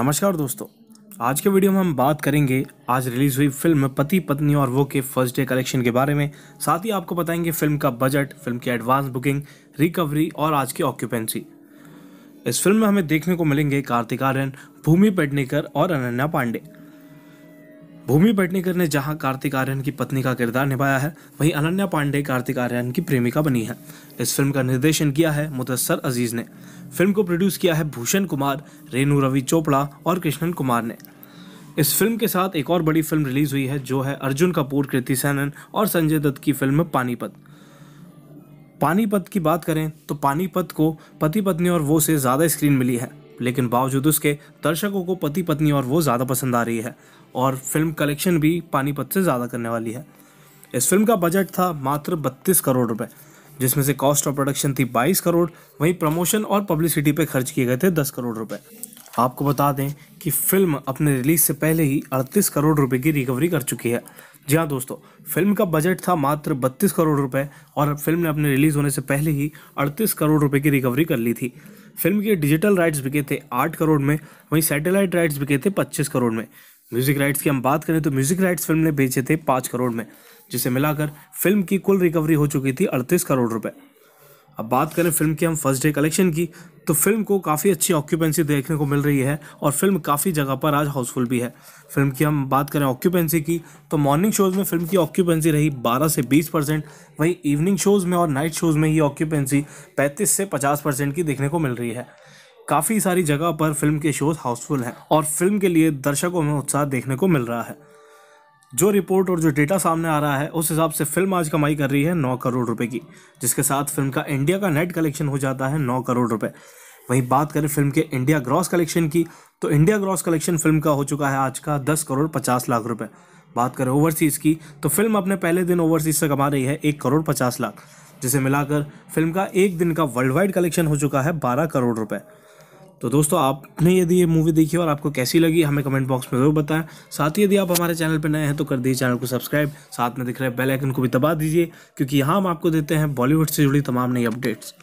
नमस्कार दोस्तों। आज के वीडियो में हम बात करेंगे, आज रिलीज़ हुई फ़िल्म पति, पत्नी और वो के फ़र्स्ट डे कलेक्शन के बारे में। साथ ही आपको बताएँगे फ़िल्म का बजट फ़िल्म की एडवांस बुकिंग रिकवरी और आज की ऑक्यूपेंसी इस फ़िल्म में हमें देखने को मिलेंगे कार्तिक आर्यन, भूमि पेडनेकर और अनन्या पांडे। भूमि पेडनेकर ने जहाँ कार्तिक आर्यन की पत्नी का किरदार निभाया है, वहीं अनन्या पांडे कार्तिक आर्यन की प्रेमिका बनी है। इस फ़िल्म का निर्देशन किया है मुदस्सर अज़ीज़ ने। फ़िल्म को प्रोड्यूस किया है भूषण कुमार, रेणु रवि चोपड़ा और कृष्णन कुमार ने। इस फ़िल्म के साथ एक और बड़ी फ़िल्म रिलीज़ हुई है, जो है अर्जुन कपूर, कृति सैनन और संजय दत्त की फ़िल्म पानीपत। पानीपत की बात करें तो पानीपत को पति पत्नी और वो से ज़्यादा स्क्रीन मिली है। लेकिन बावजूद उसके, दर्शकों को पति पत्नी और वो ज़्यादा पसंद आ रही है और फ़िल्म कलेक्शन भी पानीपत से ज़्यादा करने वाली है। इस फ़िल्म का बजट था मात्र बत्तीस करोड़ रुपए, जिसमें से कॉस्ट ऑफ़ प्रोडक्शन थी 22 करोड़, वहीं प्रमोशन और पब्लिसिटी पे खर्च किए गए थे 10 करोड़ रुपए। आपको बता दें कि फ़िल्म अपने रिलीज़ से पहले ही 38 करोड़ रुपए की रिकवरी कर चुकी है। जी हाँ दोस्तों, फ़िल्म का बजट था मात्र 32 करोड़ रुपए और फ़िल्म ने अपने रिलीज़ होने से पहले ही 38 करोड़ रुपए की रिकवरी कर ली थी। फ़िल्म के डिजिटल राइट्स बिके थे आठ करोड़ में, वहीं सैटेलाइट राइट्स बिके थे 25 करोड़ में। म्यूज़िक राइट्स की हम बात करें तो म्यूज़िक राइट्स फ़िल्म ने बेचे थे पाँच करोड़ में, जिसे मिलाकर फ़िल्म की कुल रिकवरी हो चुकी थी अड़तीस करोड़ रुपए। अब बात करें फ़िल्म की, हम फ़र्स्ट डे कलेक्शन की तो फ़िल्म को काफ़ी अच्छी ऑक्यूपेंसी देखने को मिल रही है और फ़िल्म काफ़ी जगह पर आज हाउसफुल भी है। फ़िल्म की हम बात करें ऑक्यूपेंसी की तो मॉर्निंग शोज़ में फ़िल्म की ऑक्यूपेंसी रही 12 से 20 परसेंट, वहीं इवनिंग शोज़ में और नाइट शोज़ में ये ऑक्यूपेंसी 35 से 50 परसेंट की देखने को मिल रही है। काफ़ी सारी जगह पर फ़िल्म के शोज़ हाउसफुल हैं और फ़िल्म के लिए दर्शकों में उत्साह देखने को मिल रहा है। जो रिपोर्ट और जो डेटा सामने आ रहा है, उस हिसाब से फ़िल्म आज कमाई कर रही है नौ करोड़ रुपए की, जिसके साथ फ़िल्म का इंडिया का नेट कलेक्शन हो जाता है नौ करोड़ रुपए। वहीं बात करें फ़िल्म के इंडिया ग्रॉस कलेक्शन की तो इंडिया ग्रॉस कलेक्शन फ़िल्म का हो चुका है आज का दस करोड़ पचास लाख रुपए। बात करें ओवरसीज़ की तो फ़िल्म अपने पहले दिन ओवरसीज़ से कमा रही है एक करोड़ पचास लाख, जिसे मिलाकर फ़िल्म का एक दिन का वर्ल्ड वाइड कलेक्शन हो चुका है बारह करोड़ रुपए। तो दोस्तों, आपने यदि ये मूवी देखी और आपको कैसी लगी, हमें कमेंट बॉक्स में ज़रूर बताएँ। साथ ही यदि आप हमारे चैनल पर नए हैं तो कर दीजिए चैनल को सब्सक्राइब साथ में दिख रहे बेल आइकन को भी दबा दीजिए, क्योंकि यहाँ हम आपको देते हैं बॉलीवुड से जुड़ी तमाम नई अपडेट्स